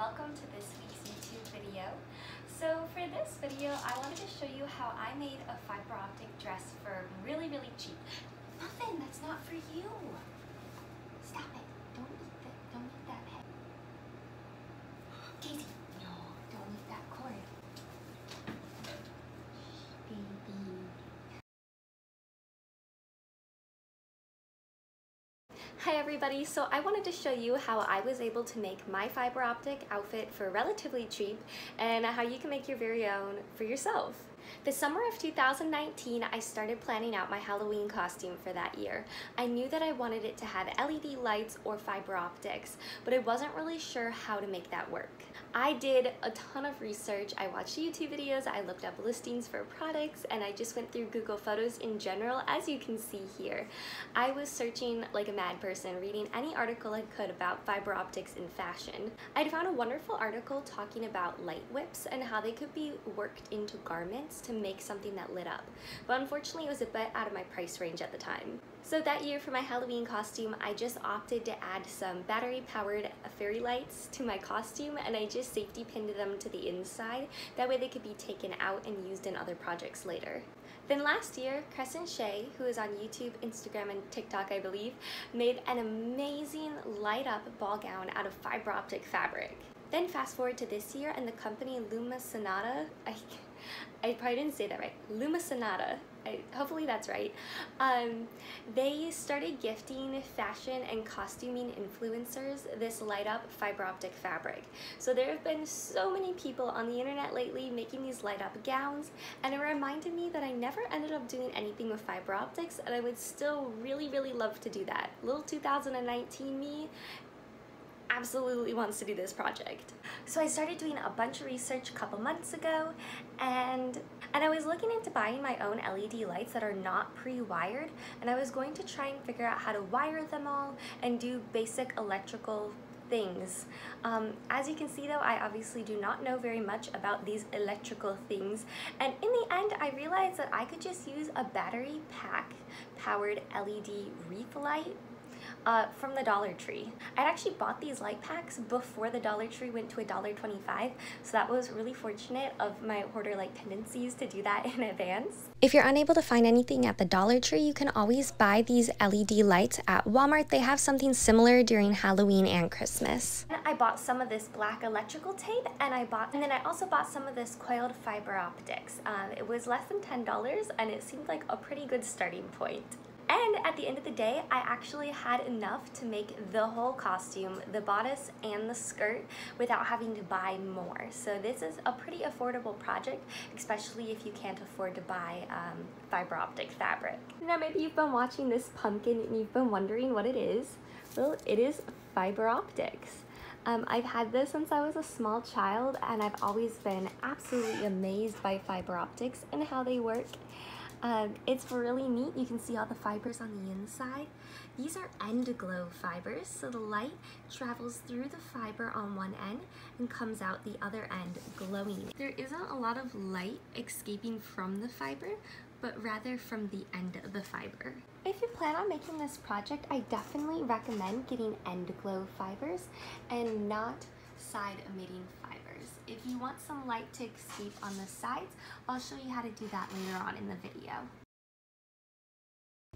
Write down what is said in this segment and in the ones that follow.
welcome to this week's YouTube video. So for this video, I wanted to show you how I made a fiber optic dress for really, really cheap. Muffin, that's not for you. Stop it. Don't eat that. Don't eat that head. Casey, no, don't eat that cord. Baby. Hi everybody, so I wanted to show you how I was able to make my fiber optic outfit for relatively cheap and how you can make your very own for yourself. The summer of 2019, I started planning out my Halloween costume for that year. I knew that I wanted it to have LED lights or fiber optics, but I wasn't really sure how to make that work. I did a ton of research. I watched YouTube videos, I looked up listings for products, and I just went through Google Photos in general, as you can see here. I was searching like a mad person, reading any article I could about fiber optics in fashion. I'd found a wonderful article talking about light whips and how they could be worked into garments to make something that lit up. But unfortunately, it was a bit out of my price range at the time. So that year for my Halloween costume, I just opted to add some battery powered fairy lights to my costume and I just safety pinned them to the inside. That way they could be taken out and used in other projects later. Then last year, Crescent Shay, who is on YouTube, Instagram, and TikTok, I believe, made an amazing light up ball gown out of fiber optic fabric. Then fast forward to this year and the company Luma Sonata, I, I probably didn't say that right, Luma Sonata, I, hopefully that's right, um, they started gifting fashion and costuming influencers this light up fiber optic fabric. So there have been so many people on the internet lately making these light up gowns and it reminded me that I never ended up doing anything with fiber optics and I would still really really love to do that. Little 2019 me absolutely wants to do this project. So I started doing a bunch of research a couple months ago and and I was looking into buying my own LED lights that are not pre-wired and I was going to try and figure out how to wire them all and do basic electrical things. Um, as you can see though, I obviously do not know very much about these electrical things and in the end I realized that I could just use a battery pack powered LED wreath light uh, from the Dollar Tree. I'd actually bought these light packs before the Dollar Tree went to $1.25, so that was really fortunate of my hoarder-like tendencies to do that in advance. If you're unable to find anything at the Dollar Tree, you can always buy these LED lights at Walmart. They have something similar during Halloween and Christmas. I bought some of this black electrical tape and I bought, and then I also bought some of this coiled fiber optics. Um, it was less than $10 and it seemed like a pretty good starting point. And at the end of the day, I actually had enough to make the whole costume, the bodice and the skirt, without having to buy more. So this is a pretty affordable project, especially if you can't afford to buy um, fiber optic fabric. Now maybe you've been watching this pumpkin and you've been wondering what it is. Well, it is fiber optics. Um, I've had this since I was a small child and I've always been absolutely amazed by fiber optics and how they work. Um, it's really neat. You can see all the fibers on the inside. These are end glow fibers, so the light travels through the fiber on one end and comes out the other end glowing. There isn't a lot of light escaping from the fiber, but rather from the end of the fiber. If you plan on making this project, I definitely recommend getting end glow fibers and not side emitting fibers. If you want some light to escape on the sides, I'll show you how to do that later on in the video.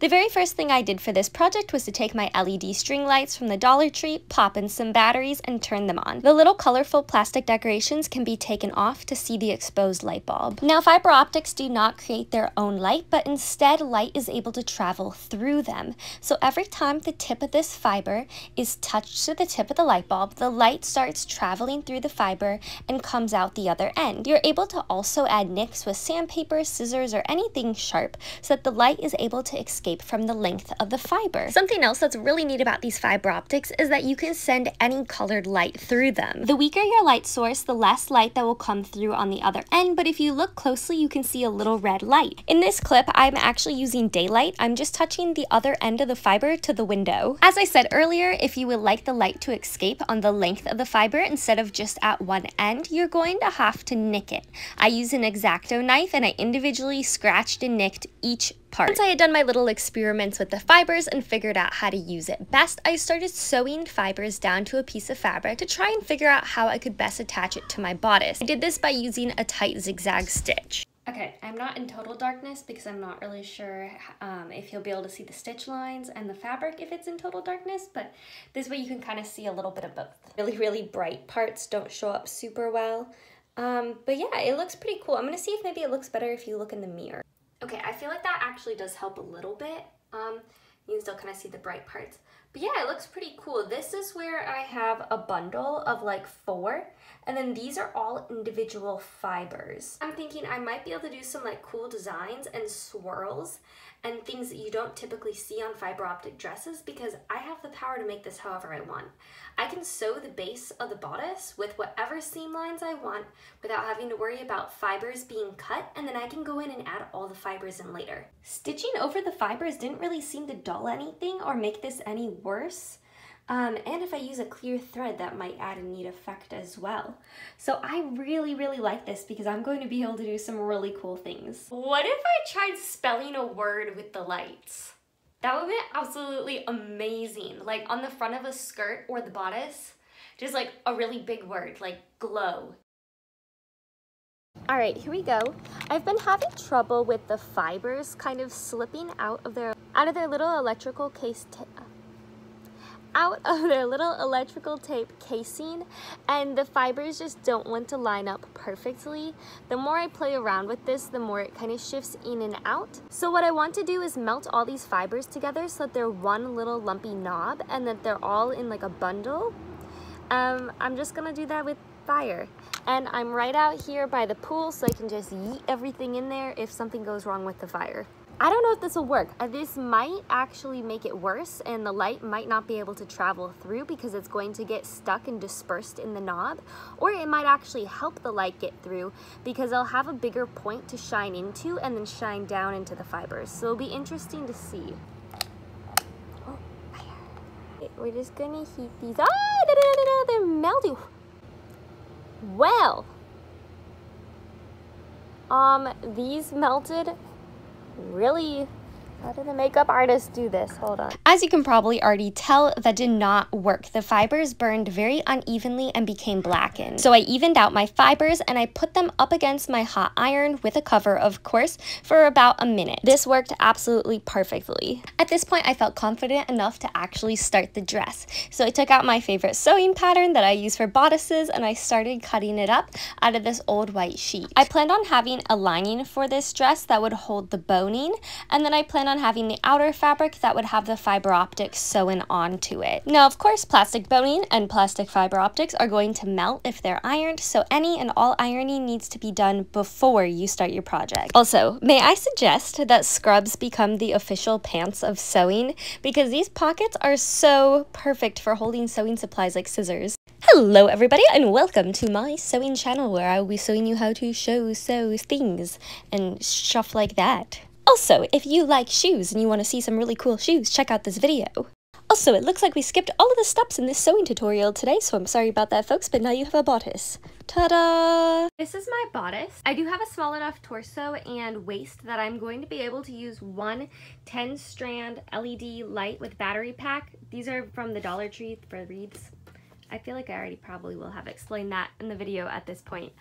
The very first thing I did for this project was to take my LED string lights from the Dollar Tree, pop in some batteries, and turn them on. The little colorful plastic decorations can be taken off to see the exposed light bulb. Now fiber optics do not create their own light, but instead light is able to travel through them. So every time the tip of this fiber is touched to the tip of the light bulb, the light starts traveling through the fiber and comes out the other end. You're able to also add nicks with sandpaper, scissors, or anything sharp so that the light is able to escape from the length of the fiber. Something else that's really neat about these fiber optics is that you can send any colored light through them. The weaker your light source, the less light that will come through on the other end, but if you look closely, you can see a little red light. In this clip, I'm actually using daylight. I'm just touching the other end of the fiber to the window. As I said earlier, if you would like the light to escape on the length of the fiber instead of just at one end, you're going to have to nick it. I use an X-Acto knife and I individually scratched and nicked each part. Once I had done my little experiments with the fibers and figured out how to use it best, I started sewing fibers down to a piece of fabric to try and figure out how I could best attach it to my bodice. I did this by using a tight zigzag stitch. Okay, I'm not in total darkness because I'm not really sure um, if you'll be able to see the stitch lines and the fabric if it's in total darkness, but this way you can kind of see a little bit of both. Really, really bright parts don't show up super well, um, but yeah, it looks pretty cool. I'm gonna see if maybe it looks better if you look in the mirror. Okay, I feel like that actually does help a little bit. Um, you can still kind of see the bright parts. But yeah, it looks pretty cool. This is where I have a bundle of like four, and then these are all individual fibers. I'm thinking I might be able to do some like cool designs and swirls and things that you don't typically see on fiber optic dresses because I have the power to make this however I want. I can sew the base of the bodice with whatever seam lines I want without having to worry about fibers being cut and then I can go in and add all the fibers in later. Stitching over the fibers didn't really seem to dull anything or make this any worse. Um, and if I use a clear thread, that might add a neat effect as well. So I really, really like this because I'm going to be able to do some really cool things. What if I tried spelling a word with the lights? That would be absolutely amazing. Like on the front of a skirt or the bodice, just like a really big word, like glow. All right, here we go. I've been having trouble with the fibers kind of slipping out of their out of their little electrical case out of their little electrical tape casing and the fibers just don't want to line up perfectly. The more I play around with this, the more it kind of shifts in and out. So what I want to do is melt all these fibers together so that they're one little lumpy knob and that they're all in like a bundle. Um, I'm just gonna do that with fire. And I'm right out here by the pool so I can just yeet everything in there if something goes wrong with the fire. I don't know if this will work. Uh, this might actually make it worse and the light might not be able to travel through because it's going to get stuck and dispersed in the knob. Or it might actually help the light get through because it'll have a bigger point to shine into and then shine down into the fibers. So it'll be interesting to see. Oh. We're just gonna heat these. Ah, no, no, no, they're melting. Well, um, these melted really how did the makeup artist do this? Hold on. As you can probably already tell, that did not work. The fibers burned very unevenly and became blackened. So I evened out my fibers and I put them up against my hot iron with a cover, of course, for about a minute. This worked absolutely perfectly. At this point, I felt confident enough to actually start the dress. So I took out my favorite sewing pattern that I use for bodices and I started cutting it up out of this old white sheet. I planned on having a lining for this dress that would hold the boning and then I planned on having the outer fabric that would have the fiber optics sewn onto it. Now, of course, plastic boning and plastic fiber optics are going to melt if they're ironed, so any and all ironing needs to be done before you start your project. Also, may I suggest that scrubs become the official pants of sewing because these pockets are so perfect for holding sewing supplies like scissors. Hello everybody and welcome to my sewing channel where I will be showing you how to show sew things and stuff like that. Also, if you like shoes and you want to see some really cool shoes, check out this video. Also, it looks like we skipped all of the steps in this sewing tutorial today, so I'm sorry about that, folks, but now you have a bodice. Ta-da! This is my bodice. I do have a small enough torso and waist that I'm going to be able to use one 10-strand LED light with battery pack. These are from the Dollar Tree for wreaths. I feel like I already probably will have explained that in the video at this point.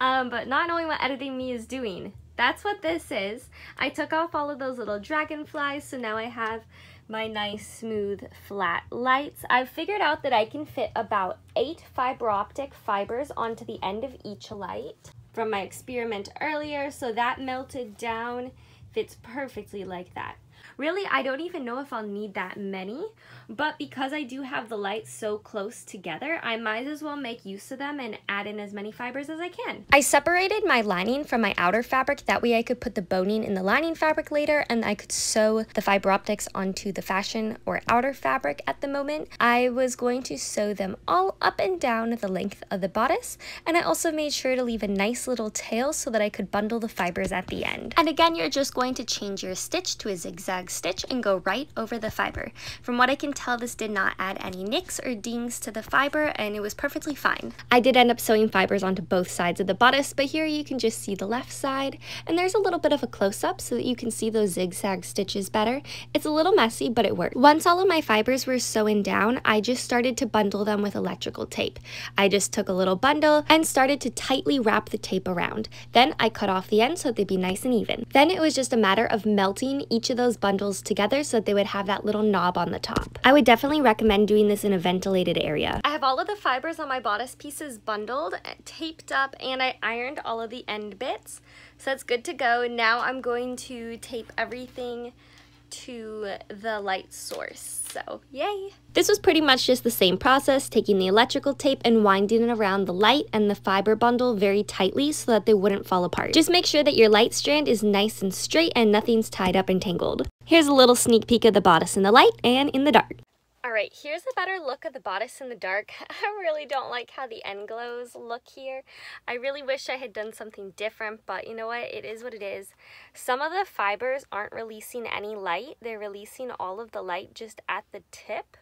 Um, but not knowing what editing me is doing, that's what this is. I took off all of those little dragonflies, so now I have my nice smooth flat lights. I've figured out that I can fit about eight fiber optic fibers onto the end of each light from my experiment earlier, so that melted down fits perfectly like that. Really, I don't even know if I'll need that many, but because I do have the lights so close together, I might as well make use of them and add in as many fibers as I can. I separated my lining from my outer fabric, that way I could put the boning in the lining fabric later and I could sew the fiber optics onto the fashion or outer fabric at the moment. I was going to sew them all up and down the length of the bodice, and I also made sure to leave a nice little tail so that I could bundle the fibers at the end. And again, you're just going to change your stitch to a zigzag zigzag stitch and go right over the fiber. From what I can tell, this did not add any nicks or dings to the fiber and it was perfectly fine. I did end up sewing fibers onto both sides of the bodice, but here you can just see the left side and there's a little bit of a close-up so that you can see those zigzag stitches better. It's a little messy, but it worked. Once all of my fibers were sewn down, I just started to bundle them with electrical tape. I just took a little bundle and started to tightly wrap the tape around. Then I cut off the end so they'd be nice and even. Then it was just a matter of melting each of those bundles together so that they would have that little knob on the top. I would definitely recommend doing this in a ventilated area. I have all of the fibers on my bodice pieces bundled, uh, taped up, and I ironed all of the end bits. So that's good to go. Now I'm going to tape everything to the light source. So yay! This was pretty much just the same process, taking the electrical tape and winding it around the light and the fiber bundle very tightly so that they wouldn't fall apart. Just make sure that your light strand is nice and straight and nothing's tied up and tangled. Here's a little sneak peek of the bodice in the light and in the dark. Alright, here's a better look of the bodice in the dark. I really don't like how the end glows look here. I really wish I had done something different, but you know what? It is what it is. Some of the fibers aren't releasing any light. They're releasing all of the light just at the tip.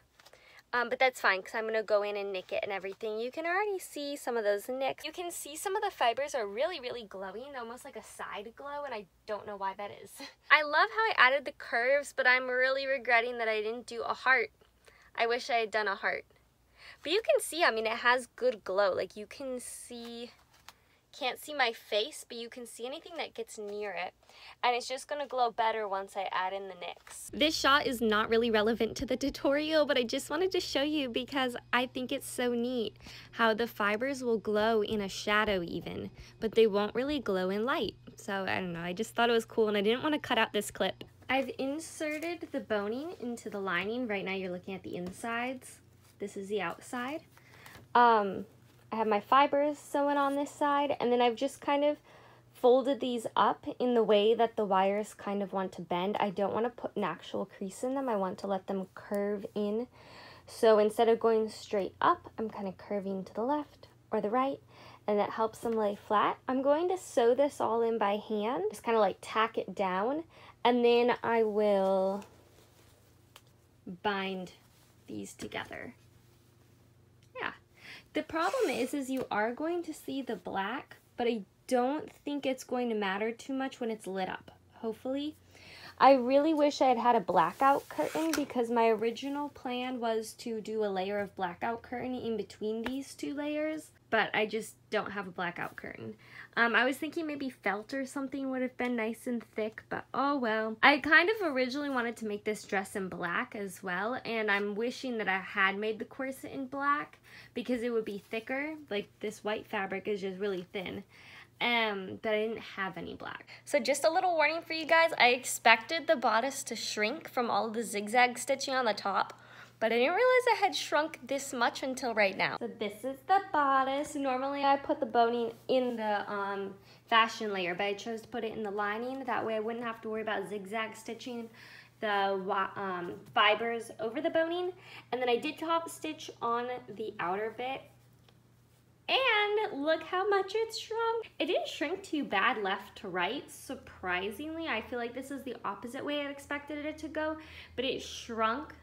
Um, but that's fine because I'm going to go in and nick it and everything. You can already see some of those nicks. You can see some of the fibers are really, really glowing, almost like a side glow, and I don't know why that is. I love how I added the curves, but I'm really regretting that I didn't do a heart I wish I had done a heart. But you can see, I mean, it has good glow. Like you can see, can't see my face, but you can see anything that gets near it. And it's just gonna glow better once I add in the nicks. This shot is not really relevant to the tutorial, but I just wanted to show you because I think it's so neat how the fibers will glow in a shadow even, but they won't really glow in light. So I don't know, I just thought it was cool and I didn't want to cut out this clip. I've inserted the boning into the lining. Right now you're looking at the insides. This is the outside. Um, I have my fibers sewn on this side and then I've just kind of folded these up in the way that the wires kind of want to bend. I don't want to put an actual crease in them. I want to let them curve in. So instead of going straight up, I'm kind of curving to the left or the right and that helps them lay flat. I'm going to sew this all in by hand, just kind of like tack it down and then I will bind these together. Yeah. The problem is, is you are going to see the black, but I don't think it's going to matter too much when it's lit up, hopefully. I really wish I had had a blackout curtain because my original plan was to do a layer of blackout curtain in between these two layers, but I just don't have a blackout curtain. Um, I was thinking maybe felt or something would have been nice and thick, but oh well. I kind of originally wanted to make this dress in black as well, and I'm wishing that I had made the corset in black because it would be thicker. Like this white fabric is just really thin. Um, but I didn't have any black. So just a little warning for you guys, I expected the bodice to shrink from all the zigzag stitching on the top, but I didn't realize it had shrunk this much until right now. So this is the bodice. Normally I put the boning in the um, fashion layer, but I chose to put it in the lining. That way I wouldn't have to worry about zigzag stitching the um, fibers over the boning. And then I did top stitch on the outer bit. And look how much it's shrunk. It didn't shrink too bad left to right. Surprisingly, I feel like this is the opposite way I expected it to go, but it shrunk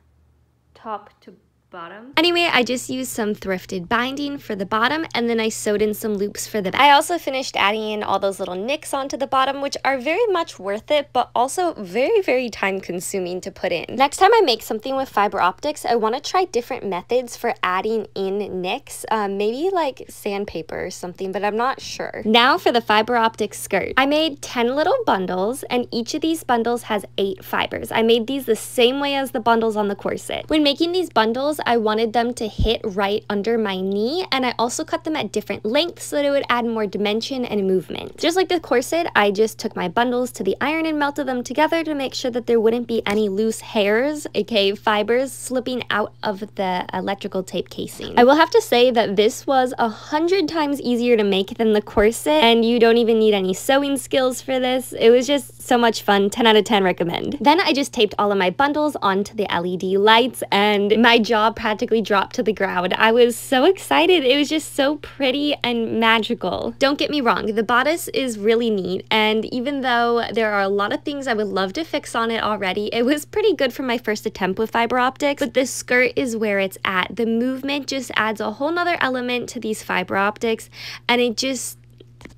top to bottom. Anyway, I just used some thrifted binding for the bottom and then I sewed in some loops for the back. I also finished adding in all those little nicks onto the bottom, which are very much worth it, but also very, very time consuming to put in. Next time I make something with fiber optics, I want to try different methods for adding in nicks, um, maybe like sandpaper or something, but I'm not sure. Now for the fiber optic skirt. I made 10 little bundles and each of these bundles has eight fibers. I made these the same way as the bundles on the corset. When making these bundles, I wanted them to hit right under my knee and I also cut them at different lengths so that it would add more dimension and movement. Just like the corset, I just took my bundles to the iron and melted them together to make sure that there wouldn't be any loose hairs, aka fibers, slipping out of the electrical tape casing. I will have to say that this was a hundred times easier to make than the corset and you don't even need any sewing skills for this. It was just so much fun, 10 out of 10 recommend. Then I just taped all of my bundles onto the LED lights and my job practically dropped to the ground. I was so excited. It was just so pretty and magical. Don't get me wrong, the bodice is really neat, and even though there are a lot of things I would love to fix on it already, it was pretty good for my first attempt with fiber optics, but the skirt is where it's at. The movement just adds a whole nother element to these fiber optics, and it just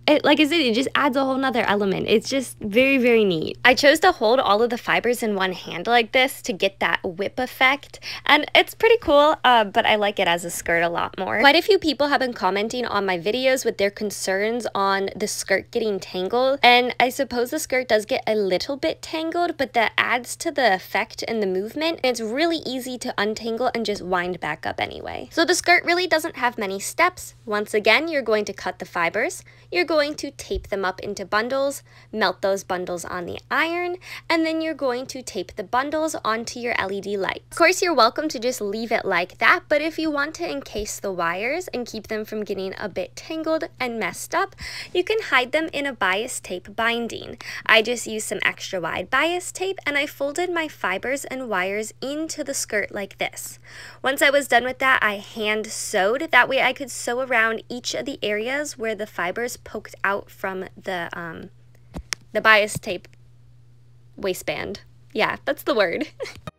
it, like I said, it just adds a whole nother element. It's just very, very neat. I chose to hold all of the fibers in one hand like this to get that whip effect. And it's pretty cool, uh, but I like it as a skirt a lot more. Quite a few people have been commenting on my videos with their concerns on the skirt getting tangled. And I suppose the skirt does get a little bit tangled, but that adds to the effect and the movement. And it's really easy to untangle and just wind back up anyway. So the skirt really doesn't have many steps. Once again, you're going to cut the fibers. You're going to tape them up into bundles, melt those bundles on the iron, and then you're going to tape the bundles onto your LED light. Of course, you're welcome to just leave it like that, but if you want to encase the wires and keep them from getting a bit tangled and messed up, you can hide them in a bias tape binding. I just used some extra wide bias tape and I folded my fibers and wires into the skirt like this. Once I was done with that, I hand sewed. That way I could sew around each of the areas where the fibers poked out from the, um, the bias tape waistband. Yeah, that's the word.